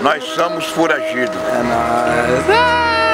nós somos foragidos. É nóis.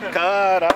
Porra,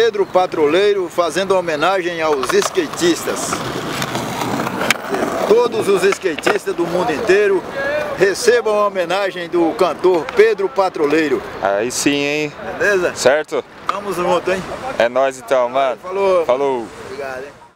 Pedro Patroleiro fazendo homenagem aos skatistas. Todos os skatistas do mundo inteiro recebam a homenagem do cantor Pedro Patroleiro. Aí sim, hein? Beleza? Certo? Vamos junto, hein? É nóis então, mano. Falou. Falou. Obrigado, hein?